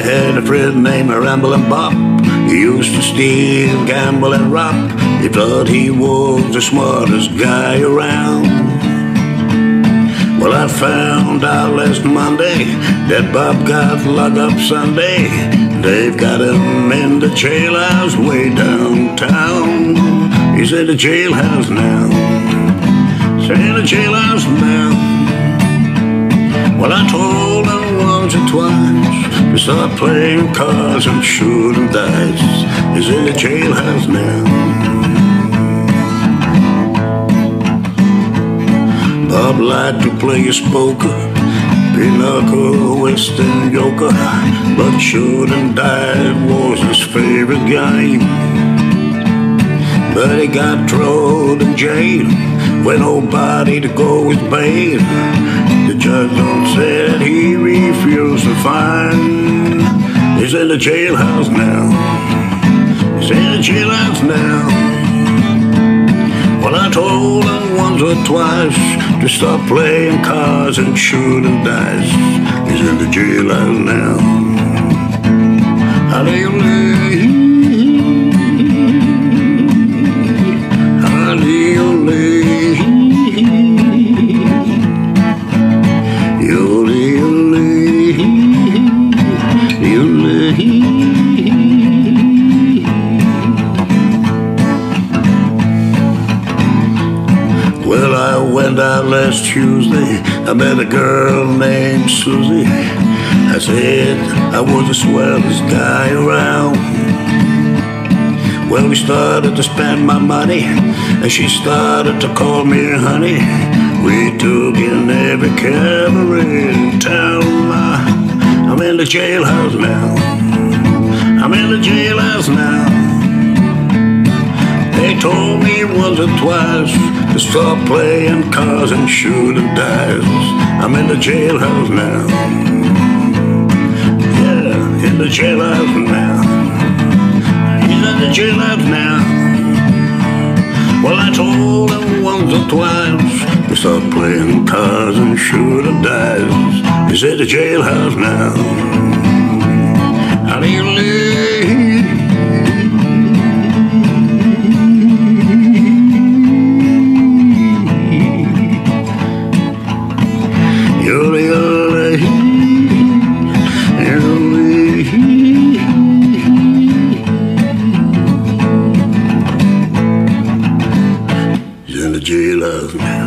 I had a friend named Ramblin' Bob. He used to steal, gamble, and rob. He thought he was the smartest guy around. Well, I found out last Monday that Bob got locked up Sunday. They've got him in the jailhouse way downtown. He's in the jailhouse now. He's in the jailhouse now. Well, I told him once or twice to start playing cards and shooting dice. He's in the jailhouse now. Bob liked to play his poker, pinochle, whist and euchre, but shooting dice was his favorite game. But he got thrown in jail with nobody to go with bail. Judge don't said he refused to find. He's in the jailhouse now. He's in the jailhouse now. Well, I told him once or twice to stop playing cards and shooting dice. He's in the jailhouse now. Hallelujah. Out last Tuesday. I met a girl named Susie. I said I was the swellest guy around. Well, we started to spend my money, and she started to call me honey. We took in every cabaret in town. I'm in the jailhouse now. I'm in the jailhouse now. Told me once or twice to stop playing cards and shooting dice. I'm in the jailhouse now. Yeah, in the jailhouse now. He's in the jailhouse now. Well, I told him once or twice to stop playing cards and shooting dice. He's in the jailhouse now. love me.